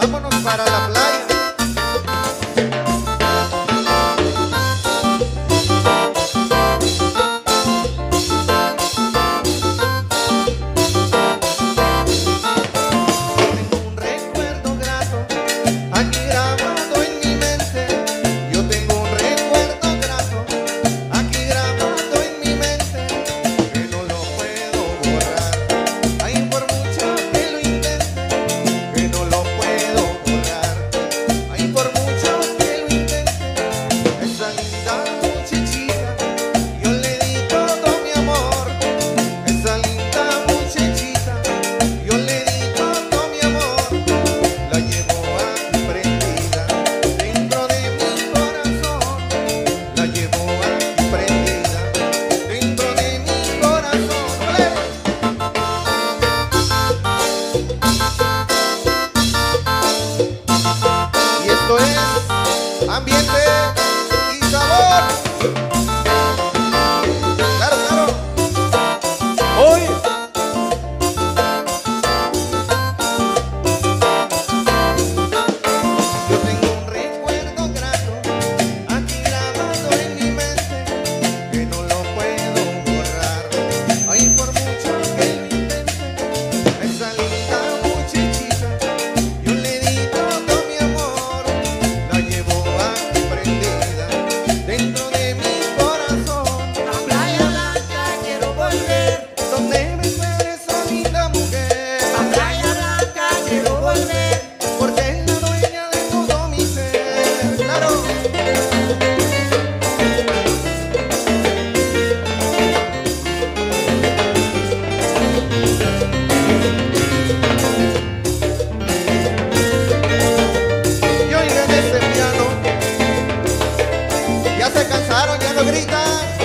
Vámonos para la playa. Muchachita, yo le di todo mi amor. Esa linda muchachita, yo le di todo mi amor. La llevo prendida dentro de mi corazón. La llevo prendida dentro de mi corazón. Y esto es ambiente. love.